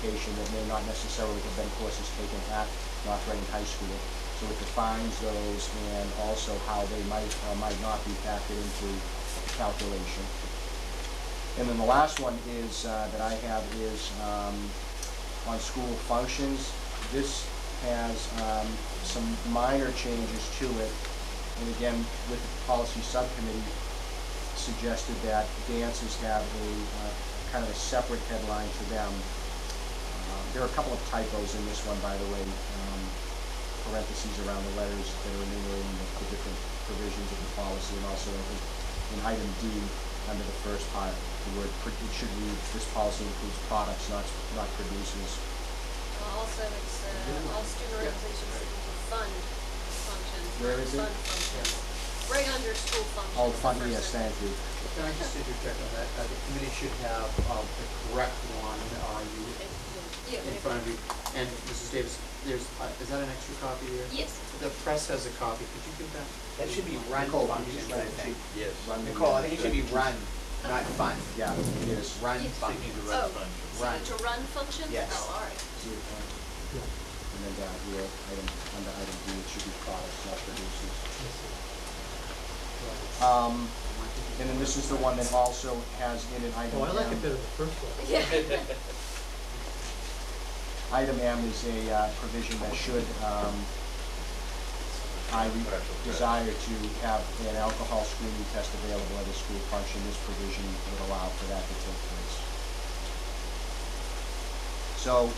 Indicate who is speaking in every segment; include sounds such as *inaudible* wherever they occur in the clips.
Speaker 1: education that may not necessarily have been courses taken at North Reading High School. So it defines those and also how they might or might not be factored into the calculation. And then the last one is, uh, that I have is um, on school functions. This has um, some minor changes to it. And again, with the policy subcommittee, suggested that dances have a uh, kind of a separate headline to them. Uh, There are a couple of typos in this one, by the way, um, parentheses around the letters that are enumerating the the different provisions of the policy, and also I think in item D, under the first part, the word, pro- it should read, this policy includes products, not, not produces.
Speaker 2: Well, Also, it's, uh, all student organizations that need to fund functions.
Speaker 1: Where is it?
Speaker 2: Fund functions. Right under school functions.
Speaker 1: Oh,
Speaker 2: the
Speaker 1: fun,
Speaker 2: first
Speaker 1: yes, thank you.
Speaker 3: Can I just interject on that? Uh, the committee should have, um, the correct one, you,
Speaker 2: Yeah,
Speaker 3: in front of you. And Mrs. Davis, there's, uh, is that an extra copy there?
Speaker 2: Yes.
Speaker 3: The press has a copy, could you give that?
Speaker 4: That should be run
Speaker 1: Nicole, can you
Speaker 4: functions, I think.
Speaker 5: Yes.
Speaker 1: Run
Speaker 4: Nicole, I think it should be run, not fun.
Speaker 1: Yeah, it is.
Speaker 4: Run
Speaker 2: Yes.
Speaker 4: functions.
Speaker 5: Speaking to
Speaker 2: Oh,
Speaker 5: run function.
Speaker 2: so
Speaker 4: Run.
Speaker 2: to run functions?
Speaker 4: Yes.
Speaker 2: Oh, all right.
Speaker 1: See it, And then down here, item, under item D, it should be products, not produces. Um, and then this is the one that also has in it item
Speaker 6: Oh, I like
Speaker 1: M.
Speaker 6: it better the first one. *laughs*
Speaker 2: Yeah. *laughs*
Speaker 1: Item M is a uh, provision that should, um, I re- desire to have an alcohol screening test available at a school function. This provision would allow for that to take place. So,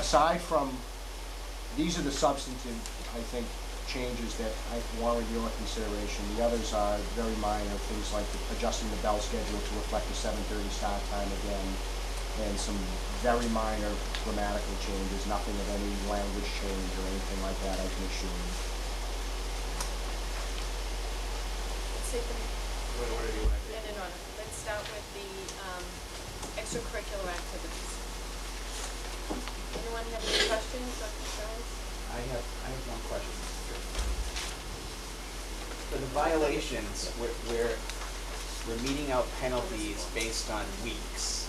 Speaker 1: aside from, these are the substantive, I think, changes that I warrant your consideration. The others are very minor, things like adjusting the bell schedule to reflect the seven thirty start time again, and some very minor grammatical changes, nothing of any language change or anything like that, I can assure you.
Speaker 2: Let's take them
Speaker 4: What order do you want to
Speaker 2: in an order. Let's start with the um, extracurricular activities. Anyone have any questions or concerns?
Speaker 4: I have, I have one question. For the violations, we're, we're, we're meeting out penalties based on weeks.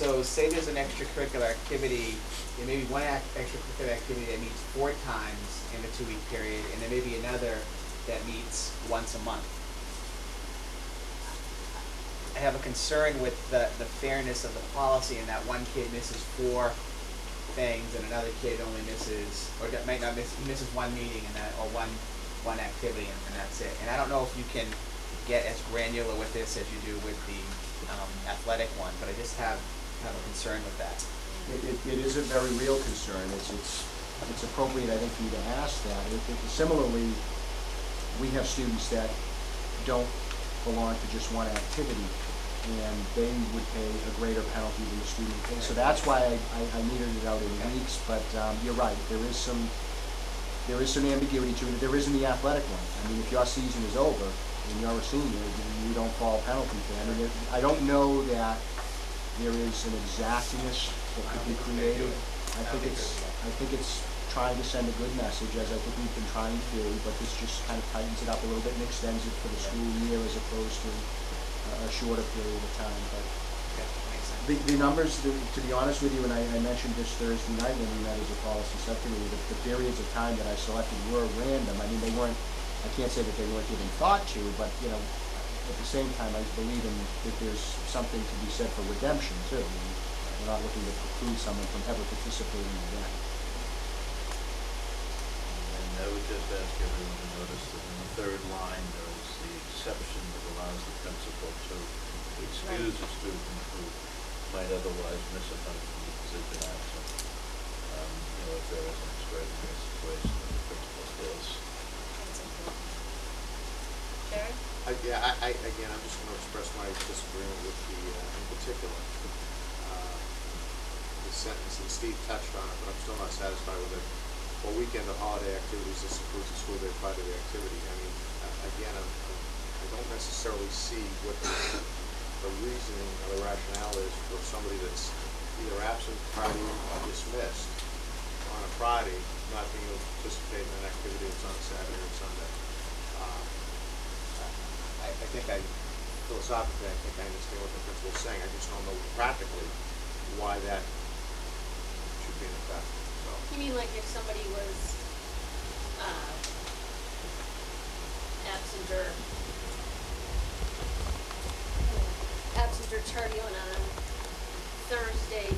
Speaker 4: So say there's an extracurricular activity, there may be one act, extracurricular activity that meets four times in a two-week period, and there may be another that meets once a month. I have a concern with the, the fairness of the policy in that one kid misses four things and another kid only misses, or might not miss, misses one meeting and that, or one, one activity and, and that's it. And I don't know if you can get as granular with this as you do with the, um, athletic one, but I just have, have a concern with that.
Speaker 1: It, it, it is a very real concern. It's, it's, it's appropriate, I think, for you to ask that. It, similarly, we have students that don't belong to just one activity, and they would pay a greater penalty than the student pays. So that's why I, I, I needed it out in weeks, but, um, you're right, there is some, there is some ambiguity to it. There isn't the athletic one. I mean, if your season is over and you're a senior, then you don't fall penalty for that. I mean, I don't know that there is an exactness that could be created. I think it's, I think it's trying to send a good message, as I think we've been trying to do, but this just kind of tightens it up a little bit and extends it for the school year as opposed to a- a shorter period of time, but
Speaker 4: Okay, makes sense.
Speaker 1: the, the numbers, the- to be honest with you, and I, I mentioned this Thursday night when we met as a policy subcommittee, the, the periods of time that I selected were random. I mean, they weren't, I can't say that they weren't given thought to, but, you know, at the same time, I believe in, that there's something to be said for redemption too. I mean, We're not looking to preclude someone from ever participating again.
Speaker 5: And I would just ask everyone to notice that in the third line, there is the exception that allows the principal to excuse a student who might otherwise miss a function because they've been absent. Um, you know, if there is an extraordinary situation the principal feels.
Speaker 2: That's important. Jerry?
Speaker 7: I, yeah, I, I, again, I'm just gonna express my disagreement with the, uh, in particular, uh, the sentence, and Steve touched on it, but I'm still not satisfied with it. For weekend or holiday activities, this includes a school day of activity. I mean, uh, again, I'm, I don't necessarily see what the, the reasoning or the rationale is for somebody that's either absent, Friday, or dismissed on a Friday, not being able to participate in an activity that's on Saturday or Sunday. I, I think I, philosophically, I think I understand what the principal's saying, I just don't know practically why that should be in effect, so.
Speaker 2: You mean like if somebody was, uh, absent or, absent or tardy on a Thursday,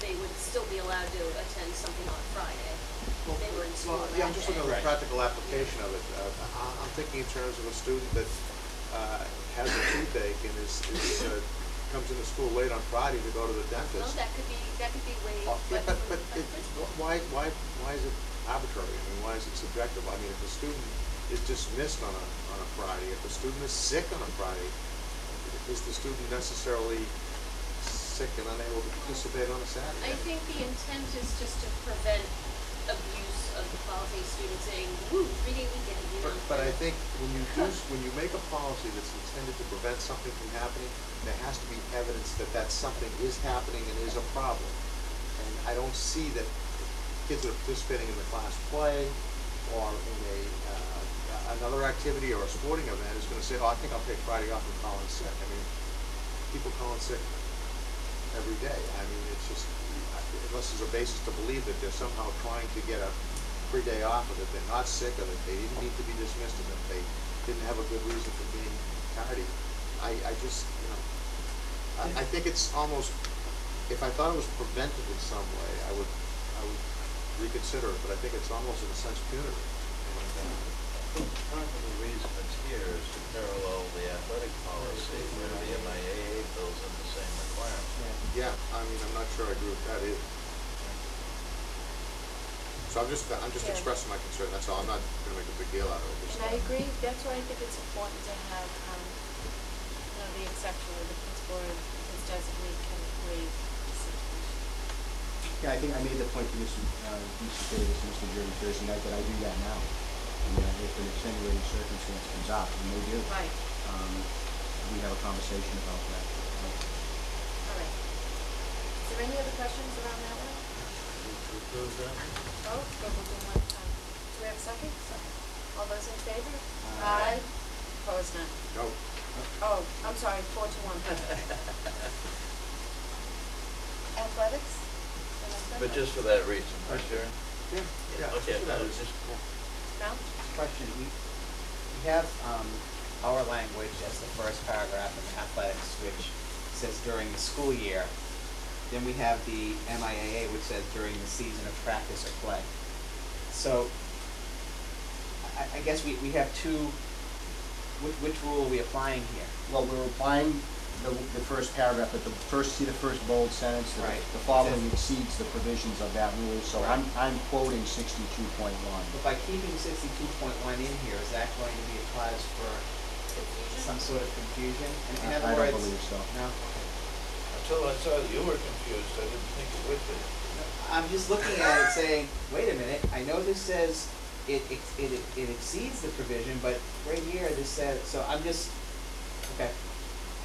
Speaker 2: they would still be allowed to attend something on Friday. if They were in school
Speaker 7: Well, yeah, I'm just looking at the
Speaker 4: Right.
Speaker 7: practical application of it. Uh, I- I'm thinking in terms of a student that uh, has a toothache and is, is, uh, comes into school late on Friday to go to the
Speaker 2: Well,
Speaker 7: dentist.
Speaker 2: that could be, that could be waived,
Speaker 7: Oh, yeah,
Speaker 2: but.
Speaker 7: But, but it, why, why, why is it arbitrary? I mean, why is it subjective? I mean, if a student is dismissed on a, on a Friday, if a student is sick on a Friday, is the student necessarily sick and unable to participate on a Saturday?
Speaker 2: I think the intent is just to prevent abuse of the policy, students saying, woo, three-day weekend, you know.
Speaker 7: But, but I think when you do, *laughs* when you make a policy that's intended to prevent something from happening, there has to be evidence that that something is happening and is a problem. And I don't see that kids that are participating in the class play or in a, uh, another activity or a sporting event is gonna say, oh, I think I'll take Friday off and call in sick. I mean, people call in sick every day. I mean, it's just, unless there's a basis to believe that they're somehow trying to get a free day off, of it, they're not sick, of it, they didn't need to be dismissed, or that they didn't have a good reason for being tardy. I, I just, you know, I, I think it's almost, if I thought it was preventive in some way, I would, I would reconsider it, but I think it's almost in a sense punitive. And, uh,
Speaker 5: Part of the reason it's here is to parallel the athletic policy where the MIAA fills in the same requirement.
Speaker 7: Yeah, I mean, I'm not sure I agree with that either. So I'm just, I'm just
Speaker 6: Yeah.
Speaker 7: expressing my concern, that's all, I'm not gonna make a big deal out of it. just-
Speaker 6: And I agree, that's why I think it's important to have, um, you know, the exception where the principal or his designee can waive the situation.
Speaker 1: Yeah, I think I made the point to Mr. uh, Mr. Davis and Mr. Jordan Thursday night that I do that now. I mean, if an extenuating circumstance comes up, and they do,
Speaker 6: Right,
Speaker 1: um, we have a conversation about that.
Speaker 6: all right. Is there any other questions around that one?
Speaker 5: Move to approve that?
Speaker 6: Oh, go one, um, do we have a second? Second. All those in favor?
Speaker 4: Aye.
Speaker 6: Opposed, none.
Speaker 7: No,
Speaker 6: Oh, I'm sorry, four to one. *laughs* Athletics?
Speaker 5: But just for that reason, right, Sharon?
Speaker 7: yeah, yeah.
Speaker 5: Okay,
Speaker 7: just
Speaker 5: I
Speaker 7: that
Speaker 5: was
Speaker 7: is-
Speaker 5: just,
Speaker 6: No?
Speaker 4: Question, we, we have, um, our language as the first paragraph in athletics, which says during the school year. Then we have the MIAA, which says during the season of practice or play. So, I, I guess we, we have two, which, which rule are we applying here?
Speaker 1: Well, we're applying the, the first paragraph, but the first, see the first bold sentence? The-
Speaker 4: Right.
Speaker 1: The following exceeds the provisions of that rule, so I'm, I'm quoting sixty-two point one.
Speaker 4: But by keeping sixty-two point one in here, is that going to be a cause for some sort of confusion? In, in
Speaker 1: I-
Speaker 4: other
Speaker 1: I don't
Speaker 4: words-
Speaker 1: believe so.
Speaker 4: No?
Speaker 5: until I saw that you were confused, I didn't think it would be.
Speaker 4: I'm just looking at it saying, wait a minute, I know this says it, ex- it, it exceeds the provision, but right here, this says, so I'm just, okay.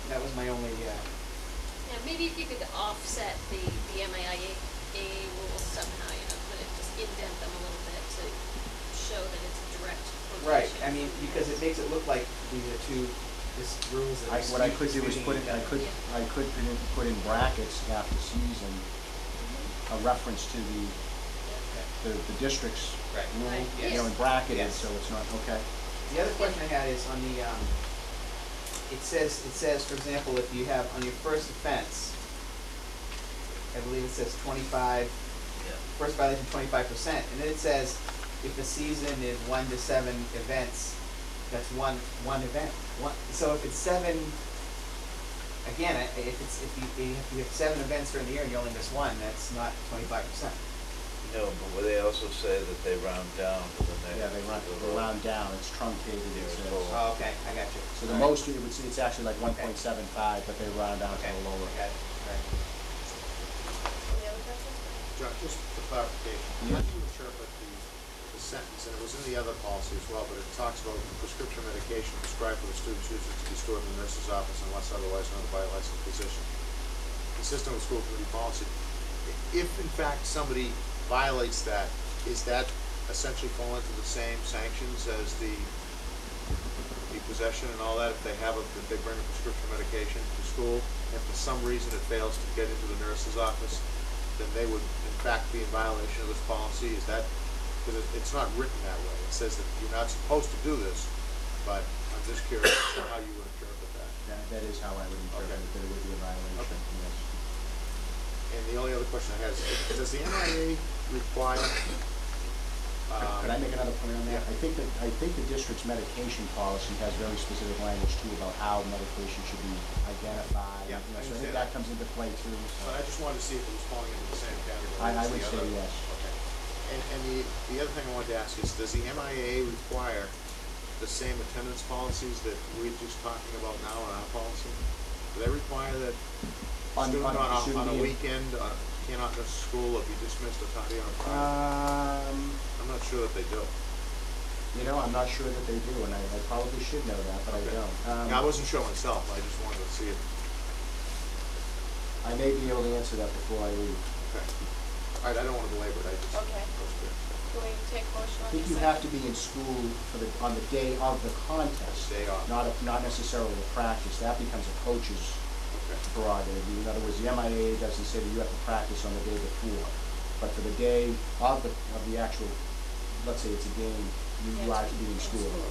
Speaker 4: That was my only, uh,
Speaker 2: Yeah, maybe if you could offset the, the MIAA rules somehow, you know, put it, just indent them a little bit to show that it's a direct
Speaker 4: right. I mean, because it makes it look like these are two, this rules
Speaker 1: I,
Speaker 4: that are
Speaker 1: what I could do is put it, I could,
Speaker 2: Yeah.
Speaker 1: I could put in, put in brackets after season,
Speaker 2: Mhm.
Speaker 1: a reference to the, the, the district's
Speaker 4: Right.
Speaker 1: rule,
Speaker 2: Right,
Speaker 1: you know,
Speaker 2: yes.
Speaker 1: and bracketed,
Speaker 4: Yes.
Speaker 1: so it's not, okay.
Speaker 4: The other question I had is on the, um, it says, it says, for example, if you have on your first offense, I believe it says twenty-five,
Speaker 5: Yeah.
Speaker 4: first violation twenty-five percent, and then it says if the season is one to seven events, that's one, one event. One, so if it's seven, again, if it's, if you, if you have seven events during the year and you only miss one, that's not twenty-five percent.
Speaker 5: No, but what they also say that they round down to the next.
Speaker 1: Yeah, they round,
Speaker 5: to the
Speaker 1: they round down, it's truncated, it
Speaker 5: Yeah,
Speaker 4: Oh, okay, I got you.
Speaker 1: So the
Speaker 4: All right.
Speaker 1: most, you would, see, it's actually like one point seven five, but they round down to
Speaker 4: Okay,
Speaker 1: the lower.
Speaker 4: got it, all right.
Speaker 6: Any other questions?
Speaker 7: John, just for clarification, how do you interpret the, the sentence, and it was in the other policy as well, but it talks about prescription medication prescribed for the student's usage to be stored in the nurse's office unless otherwise noted by a licensed physician. Consistent with school committee policy. I- If in fact somebody violates that, is that essentially fall into the same sanctions as the, the possession and all that, if they have a, if they bring a prescription medication to school, and for some reason it fails to get into the nurse's office, then they would in fact be in violation of this policy, is that, because it, it's not written that way, it says that you're not supposed to do this, but I'm just curious how you would interpret that.
Speaker 1: That, that is how I would interpret
Speaker 7: Okay.
Speaker 1: it, that it would be a violation,
Speaker 7: Okay.
Speaker 1: yes.
Speaker 7: And the only other question I have is, does the MIAA require, um,
Speaker 1: Could I make another point on that?
Speaker 7: yeah.
Speaker 1: I think that, I think the district's medication policy has very specific language too about how medication should be identified.
Speaker 7: Yeah,
Speaker 1: you know,
Speaker 7: I
Speaker 1: So I think that
Speaker 7: that.
Speaker 1: comes into play too, so.
Speaker 7: But I just wanted to see if it was falling into the same category
Speaker 1: I- I would say
Speaker 7: other.
Speaker 1: yes.
Speaker 7: Okay. And, and the, the other thing I wanted to ask is, does the MIAA require the same attendance policies that we're just talking about now in our policy? Do they require that
Speaker 1: On-
Speaker 7: student
Speaker 1: on-
Speaker 7: on a, on a weekend, uh, cannot miss school or be dismissed or tardy on a Friday?
Speaker 1: Um,
Speaker 7: I'm not sure that they do.
Speaker 1: you know, I'm not sure that they do, and I, I probably should know that, but I don't. Um,
Speaker 7: Yeah, I wasn't sure myself, I just wanted to see if,
Speaker 1: I may be able to answer that before I leave.
Speaker 7: okay. All right, I don't wanna belabor it, I just.
Speaker 6: Okay. Can we take motion
Speaker 1: I think you have to be in school for the, on the day of the contest.
Speaker 7: Day of.
Speaker 1: Not, a- not necessarily a practice, that becomes a coach's
Speaker 7: Okay.
Speaker 1: Prerogative. In other words, the MIAA doesn't say that you have to practice on the day before, but for the day of the, of the actual, let's say it's a game, you
Speaker 6: You
Speaker 1: you are
Speaker 6: have
Speaker 1: to
Speaker 6: to
Speaker 1: be in school.
Speaker 6: school.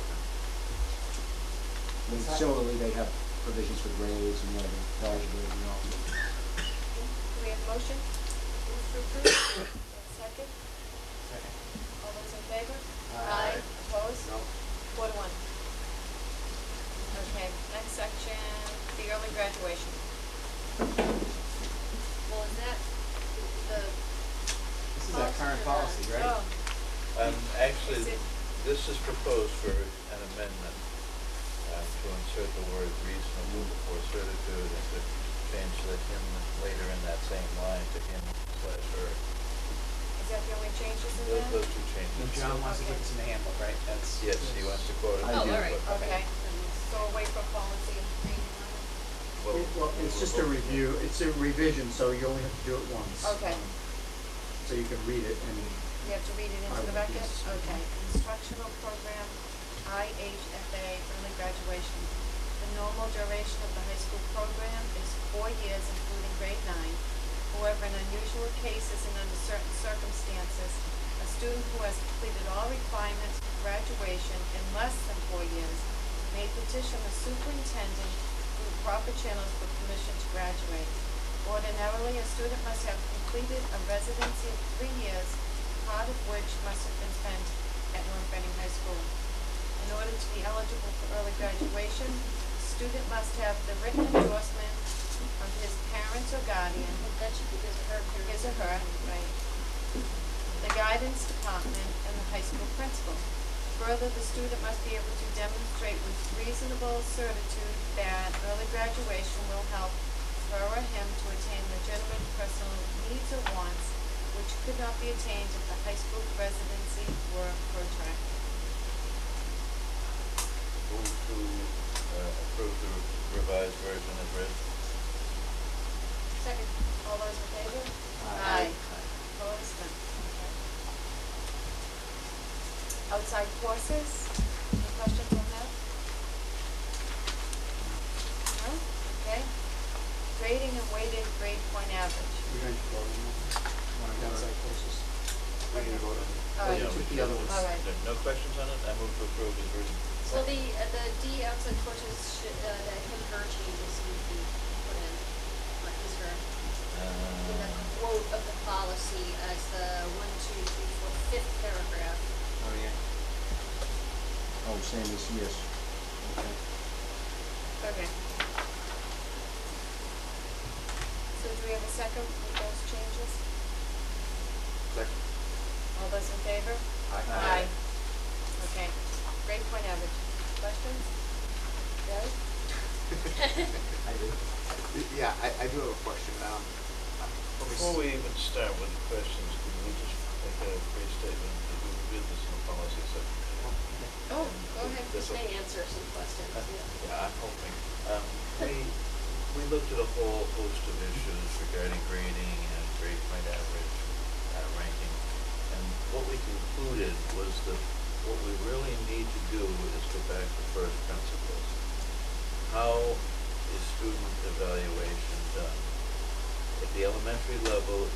Speaker 1: And similarly, they have provisions for grades and, you know, the eligibility and all.
Speaker 6: Do we have a motion? Move to approve? Second?
Speaker 4: Second.
Speaker 6: All those in favor?
Speaker 4: Aye.
Speaker 6: Opposed?
Speaker 7: No,
Speaker 6: Four to one. Okay, next section, the early graduation.
Speaker 2: Well, is that the,
Speaker 4: This is our current policy, right?
Speaker 6: Oh,
Speaker 5: Um, actually,
Speaker 6: Is
Speaker 5: this is proposed for an amendment, um, to insert the word reasonable before certitude and to change the him later in that same line to him slash her.
Speaker 6: is that the only changes in
Speaker 5: Those,
Speaker 6: there?
Speaker 5: those two changes.
Speaker 4: John wants to put this in the handbook, right? That's.
Speaker 5: Yes, he wants to quote it.
Speaker 1: I
Speaker 2: oh,
Speaker 1: do.
Speaker 2: all right,
Speaker 5: but-
Speaker 6: Okay.
Speaker 2: Then
Speaker 6: So away from policy and reading on
Speaker 5: Well,
Speaker 3: Well, it's just a review, it's a revision, so you only have to do it once.
Speaker 6: Okay.
Speaker 3: um, So you can read it and.
Speaker 6: You have to read it
Speaker 3: I
Speaker 6: into the
Speaker 3: will,
Speaker 6: record?
Speaker 3: yes.
Speaker 6: Okay. Instructional program, IHFA, early graduation. The normal duration of the high school program is four years, including grade nine. However, in unusual cases and under certain circumstances, a student who has completed all requirements for graduation in less than four years may petition the superintendent proper channels for permission to graduate. Ordinarily, a student must have completed a residency of three years, part of which must have been spent at North Reading High School. In order to be eligible for early graduation, the student must have the written endorsement of his parents or guardian,
Speaker 2: That should be his or her.
Speaker 6: his or her, right, the guidance department, and the high school principal. Further, the student must be able to demonstrate reasonable certitude that early graduation will help her or him to attain legitimate personal needs or wants which could not be attained if the high school residency were protracted.
Speaker 5: Move to, uh, approve the revised version as read.
Speaker 2: Second.
Speaker 6: All those in favor?
Speaker 1: Aye.
Speaker 6: Opposed? None. Okay. Outside courses, any questions on that? No? Okay. Grading and weighted grade point average.
Speaker 3: you're going to vote on that.
Speaker 4: Wanna go
Speaker 3: Outside
Speaker 4: to-
Speaker 3: courses.
Speaker 7: we need to vote on it.
Speaker 6: All right.
Speaker 5: Yeah,
Speaker 3: took
Speaker 5: we
Speaker 3: the
Speaker 5: can.
Speaker 3: other ones.
Speaker 6: All right.
Speaker 5: There- No questions on it? I move to approve as written.
Speaker 2: So the, uh, the D outside courses should, uh, the him, her changes need to be put in, not his, her. In the
Speaker 5: Uh,
Speaker 2: quote of the policy as the one, two, three, four, fifth paragraph.
Speaker 4: Oh, yeah.
Speaker 1: Oh, same as yes. Okay.
Speaker 6: Okay. So do we have a second with those changes?
Speaker 7: Second.
Speaker 6: All those in favor?
Speaker 7: Aye.
Speaker 6: Okay. Grade point average. Questions? Gary? *laughs*
Speaker 4: I do.
Speaker 7: Yeah, I, I do have a question, um, let me
Speaker 5: Before
Speaker 7: s-
Speaker 5: we even start with the questions, could we just make a brief statement that we did this in the policy section?
Speaker 6: Oh, ahead.
Speaker 2: Answer some questions, yeah.
Speaker 5: Yeah, I'm hoping. Um, we, we looked at a whole host of issues regarding grading and grade point average, uh, ranking. And what we concluded was that what we really need to do is go back to first principles. How is student evaluation done? At the elementary level,